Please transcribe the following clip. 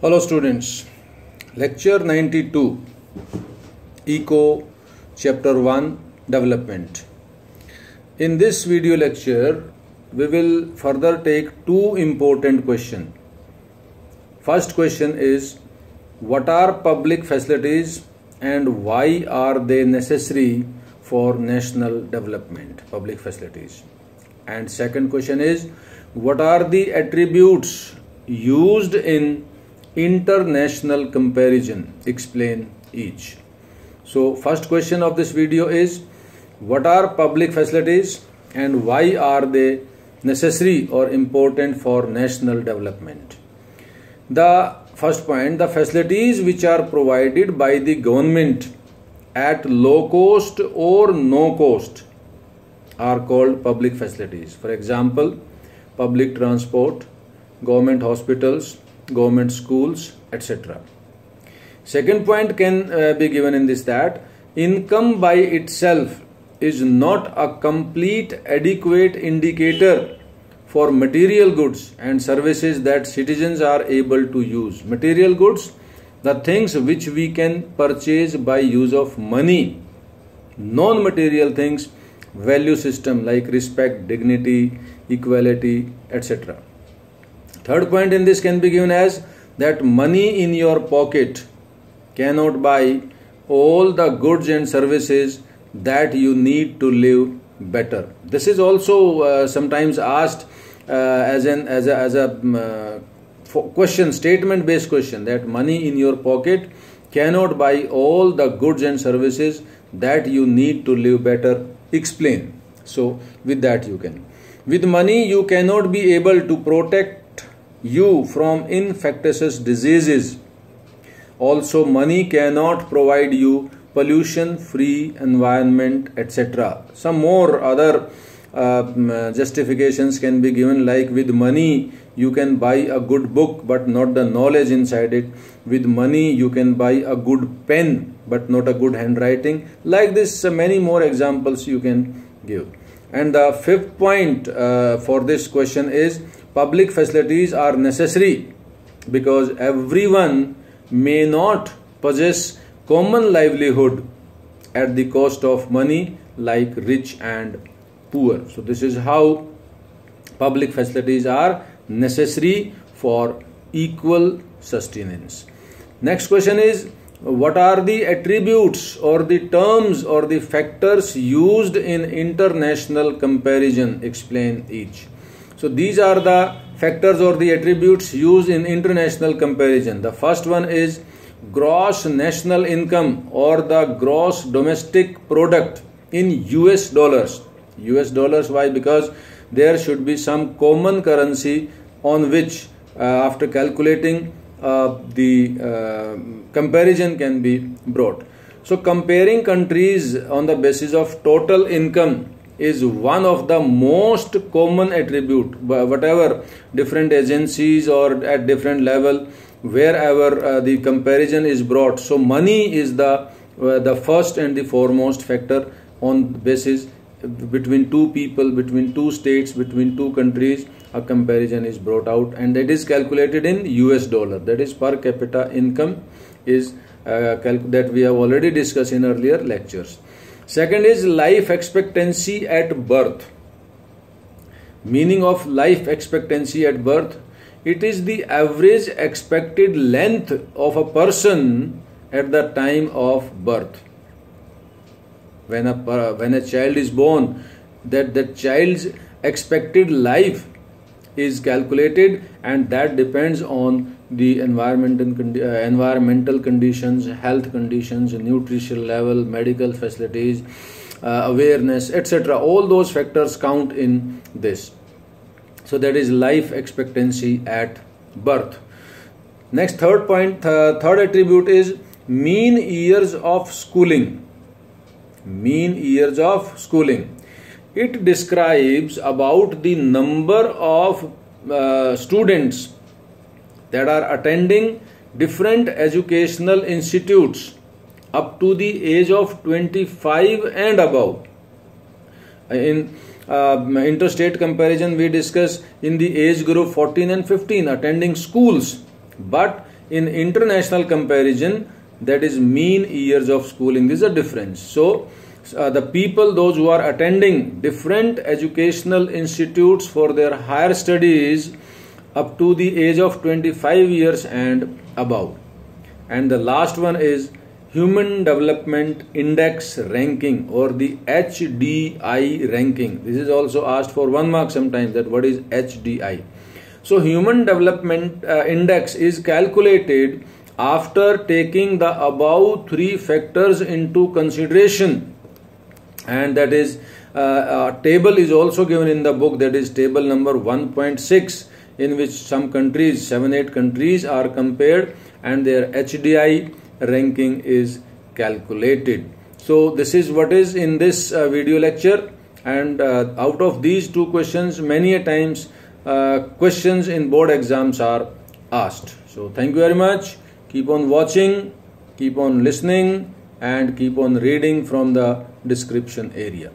Hello students, lecture 92 Eco chapter 1 development. In this video lecture we will further take two important questions. First question is what are public facilities and why are they necessary for national development public facilities and second question is what are the attributes used in international comparison. Explain each. So first question of this video is what are public facilities and why are they necessary or important for national development? The first point the facilities which are provided by the government at low cost or no cost are called public facilities. For example public transport government hospitals government schools etc second point can uh, be given in this that income by itself is not a complete adequate indicator for material goods and services that citizens are able to use. Material goods, the things which we can purchase by use of money. Non material things, value system like respect, dignity, equality, etc. Third point in this can be given as that money in your pocket cannot buy all the goods and services that you need to live better. This is also uh, sometimes asked uh, as an as a as a um, uh, question statement based question that money in your pocket cannot buy all the goods and services that you need to live better. Explain. So with that you can. With money you cannot be able to protect you from infectious diseases. Also money cannot provide you pollution free environment etc some more other uh, justifications can be given like with money you can buy a good book but not the knowledge inside it. With money you can buy a good pen but not a good handwriting. Like this uh, many more examples you can give. And the fifth point uh, for this question is public facilities are necessary because everyone may not possess common livelihood at the cost of money like rich and poor. So this is how public facilities are necessary for equal sustenance. Next question is what are the attributes or the terms or the factors used in international comparison explain each so these are the factors or the attributes used in international comparison the first one is gross national income or the gross domestic product in us dollars US dollars. Why? Because there should be some common currency on which, uh, after calculating, uh, the uh, comparison can be brought. So, comparing countries on the basis of total income is one of the most common attribute whatever different agencies or at different level wherever uh, the comparison is brought so money is the uh, the first and the foremost factor on basis between two people, between two states, between two countries, a comparison is brought out and it is calculated in US dollar. That is per capita income is uh, that we have already discussed in earlier lectures. Second is life expectancy at birth. Meaning of life expectancy at birth. It is the average expected length of a person at the time of birth when a child is born that the child's expected life is calculated and that depends on the environmental uh, environmental conditions health conditions nutritional level medical facilities uh, awareness etc all those factors count in this. So that is life expectancy at birth. Next third point third attribute is mean years of schooling. Mean years of schooling. It describes about the number of uh, students that are attending different educational institutes up to the age of 25 and above. In uh, interstate comparison, we discuss in the age group 14 and 15 attending schools, but in international comparison that is mean years of schooling is a difference so uh, the people those who are attending different educational institutes for their higher studies up to the age of 25 years and above. And the last one is human development index ranking or the hdi ranking. This is also asked for one mark sometimes that what is hdi so human development uh, index is calculated after taking the above three factors into consideration and that is uh, a table is also given in the book. That is table number 1.6 in which some countries 7 8 countries are compared and their HDI ranking is calculated. So this is what is in this uh, video lecture. And uh, out of these two questions many a times uh, questions in board exams are asked. So thank you very much. Keep on watching. Keep on listening and keep on reading from the description area